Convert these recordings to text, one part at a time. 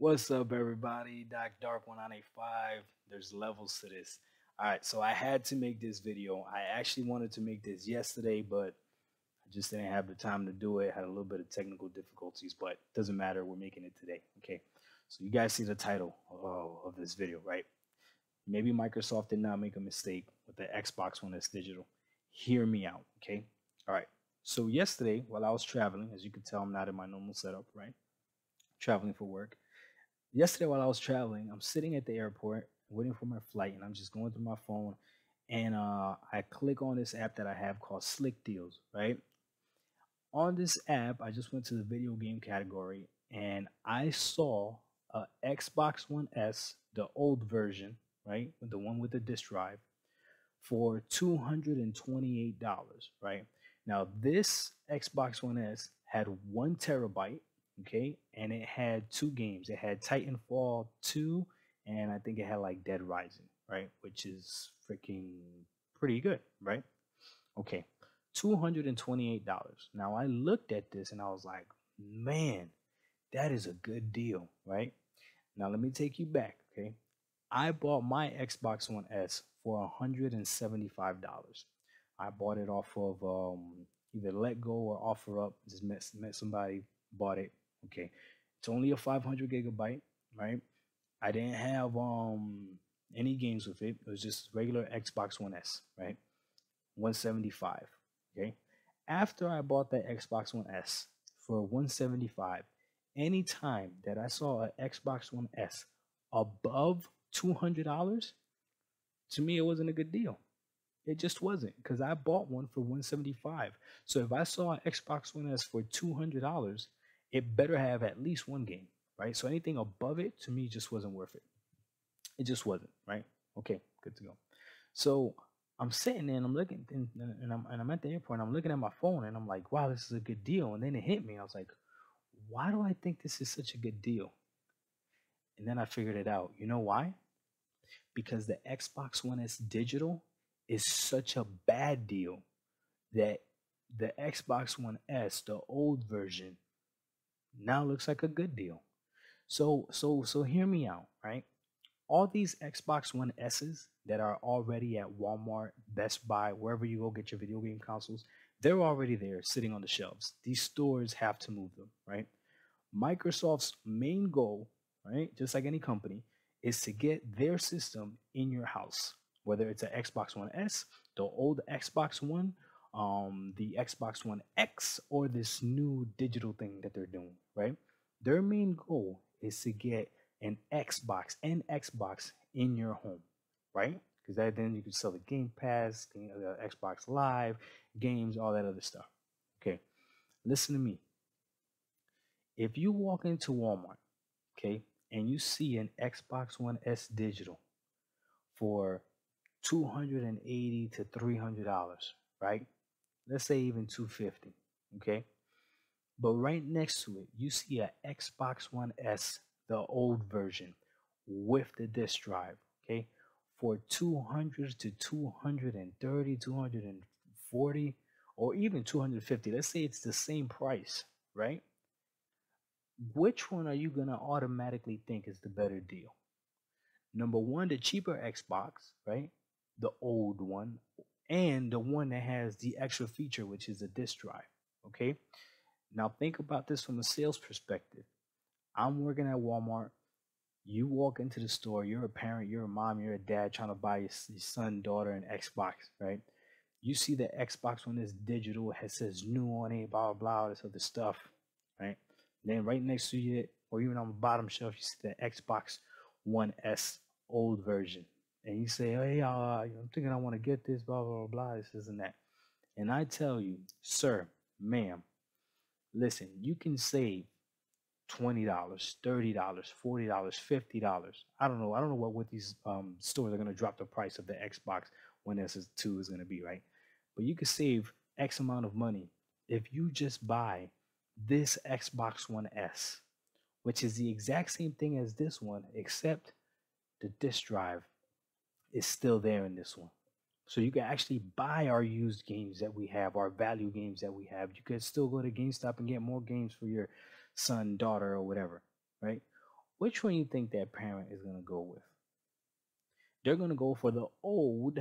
What's up, everybody? Doc Dark 1985. There's levels to this. All right, so I had to make this video. I actually wanted to make this yesterday, but I just didn't have the time to do it. Had a little bit of technical difficulties, but doesn't matter. We're making it today. Okay, so you guys see the title uh, of this video, right? Maybe Microsoft did not make a mistake with the Xbox One S Digital. Hear me out, okay? All right. So yesterday, while I was traveling, as you can tell, I'm not in my normal setup, right? Traveling for work yesterday while I was traveling, I'm sitting at the airport waiting for my flight, and I'm just going through my phone, and uh, I click on this app that I have called Slickdeals, right? On this app, I just went to the video game category, and I saw a Xbox One S, the old version, right, the one with the disk drive, for two hundred and twenty-eight dollars, right? Now this Xbox One S had one terabyte okay? And it had two games. It had titanfall 2 and i think it had like dead rising right? Which is freaking pretty good right? Okay $228 now i looked at this and i was like man that is a good deal right? Now let me take you back okay? I bought my xbox one s for $175 i bought it off of um, either letgo or OfferUp. Just met, met somebody bought it Okay, it's only a 500 gigabyte, right? I didn't have um any games with it. It was just regular Xbox One S, right? 175. Okay. After I bought that Xbox One S for 175, anytime that I saw an Xbox One S above $200, to me it wasn't a good deal. It just wasn't because I bought one for 175. So if I saw an Xbox One S for $200, it better have at least one game, right? So anything above it to me just wasn't worth it. It just wasn't, right? Okay, good to go. So I'm sitting there and I'm looking and, and I'm and I'm at the airport and I'm looking at my phone and I'm like, wow, this is a good deal. And then it hit me. I was like, why do I think this is such a good deal? And then I figured it out. You know why? Because the Xbox One S digital is such a bad deal that the Xbox One S, the old version, now looks like a good deal. So so so hear me out, right? All these Xbox One S's that are already at Walmart, Best Buy, wherever you go get your video game consoles, they're already there sitting on the shelves. These stores have to move them, right? Microsoft's main goal, right, just like any company, is to get their system in your house, whether it's an Xbox One S, the old Xbox One, um, the Xbox One X or this new digital thing that they're doing, right? Their main goal is to get an Xbox and Xbox in your home, right? Because that then you can sell the Game Pass, the uh, Xbox Live, games, all that other stuff. Okay, listen to me. If you walk into Walmart, okay, and you see an Xbox One S digital for 280 to 300 dollars, right? Let's say even 250 okay? But right next to it you see a xbox one s the old version with the disk drive okay? For 200 to 230 240 or even 250 let's say it's the same price right? Which one are you going to automatically think is the better deal? Number one the cheaper xbox right? The old one and the one that has the extra feature, which is a disk drive. Okay. Now think about this from a sales perspective. I'm working at Walmart. You walk into the store, you're a parent, you're a mom, you're a dad trying to buy your, son, daughter an Xbox, right? You see the Xbox One S digital, it says new on it, blah, blah, blah, this other stuff, right? Then right next to you, or even on the bottom shelf, you see the Xbox One S old version, and you say, "Hey, uh, I'm thinking I want to get this, blah blah blah, this, this and that," and I tell you, sir, ma'am, listen, you can save twenty dollars, thirty dollars, forty dollars, fifty dollars. I don't know. I don't know what what these um, stores are going to drop the price of the Xbox One S to is going to be, right? But you can save X amount of money if you just buy this Xbox One S, which is the exact same thing as this one, except the disk drive is still there in this one. So you can actually buy our used games that we have, our value games that we have. You could still go to GameStop and get more games for your son, daughter, or whatever, right? Which one you think that parent is going to go with? They're going to go for the old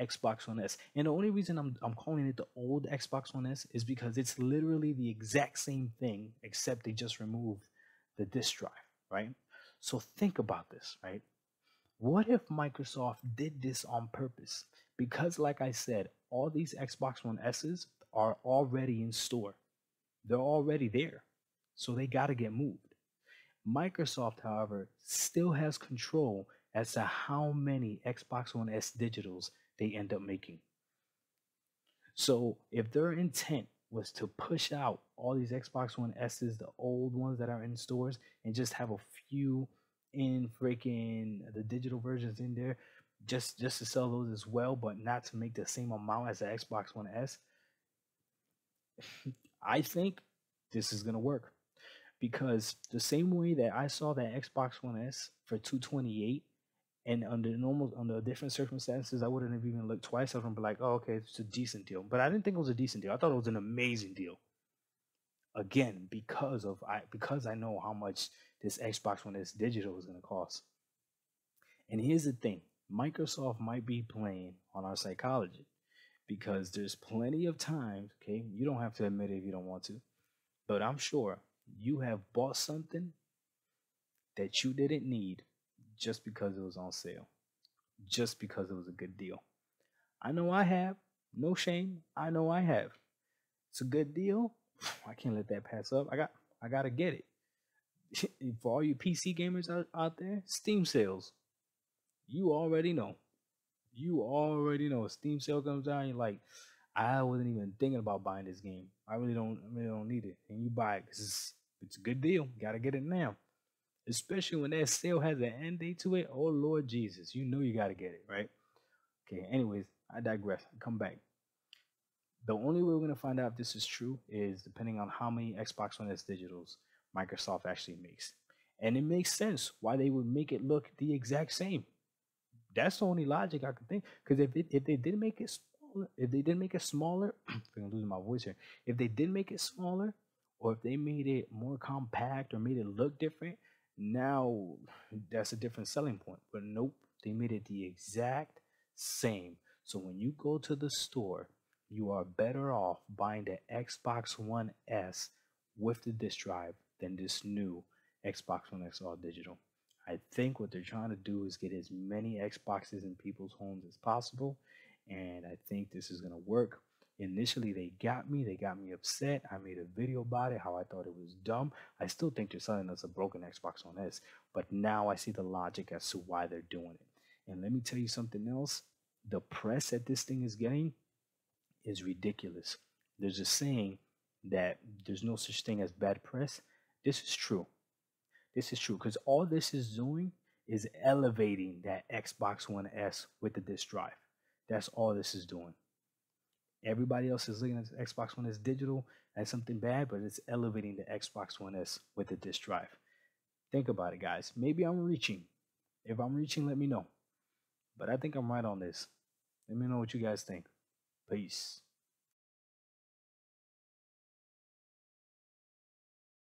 Xbox One S. And the only reason I'm, I'm calling it the old Xbox One S is because it's literally the exact same thing, except they just removed the disk drive, right? So think about this, right? What if Microsoft did this on purpose? Because, like I said, all these Xbox One S's are already in store. They're already there. So they got to get moved. Microsoft, however, still has control as to how many Xbox One S digitals they end up making. So if their intent was to push out all these Xbox One S's, the old ones that are in stores, and just have a few in freaking the digital versions in there, just just to sell those as well, but not to make the same amount as the Xbox One S. I think this is gonna work because the same way that I saw that Xbox One S for 228 and under normal under different circumstances, I wouldn't have even looked twice. I would be like, "Oh, okay, it's a decent deal." But I didn't think it was a decent deal. I thought it was an amazing deal. Again, because of I because I know how much this Xbox One S digital is going to cost. And here's the thing: Microsoft might be playing on our psychology because there's plenty of times. Okay, you don't have to admit it if you don't want to, but I'm sure you have bought something that you didn't need just because it was on sale, just because it was a good deal. I know I have. No shame. I know I have. It's a good deal. I can't let that pass up. I got I gotta get it. For all you PC gamers out, out there, Steam sales. You already know. You already know. Steam sale comes down, you're like, I wasn't even thinking about buying this game. I really don't I really don't need it. And you buy it because it's, it's a good deal. Gotta get it now especially when that sale has an end date to it. Oh Lord Jesus, you know you got to get it right. Okay. Anyways, I digress. I come back. The only way we're gonna find out if this is true is depending on how many Xbox One S digitals Microsoft actually makes, and it makes sense why they would make it look the exact same. That's the only logic I can think. Because if if they didn't make it smaller, if they didn't make it smaller, I'm losing my voice here. If they didn't make it smaller, or if they made it more compact or made it look different, now that's a different selling point. But nope, they made it the exact same. So when you go to the store, you are better off buying the Xbox One S with the disk drive than this new Xbox One X all digital. I think what they're trying to do is get as many Xboxes in people's homes as possible, and I think this is going to work Initially, they got me. They got me upset. I made a video about it, how I thought it was dumb. I still think they're selling us a broken Xbox One S, but now I see the logic as to why they're doing it. And let me tell you something else the press that this thing is getting is ridiculous. There's a saying that there's no such thing as bad press. This is true. This is true because all this is doing is elevating that Xbox One S with the disk drive. That's all this is doing. Everybody else is looking at Xbox One S digital as something bad, but it's elevating the Xbox One S with the disk drive. Think about it, guys. Maybe I'm reaching. If I'm reaching, let me know. But I think I'm right on this. Let me know what you guys think. Peace.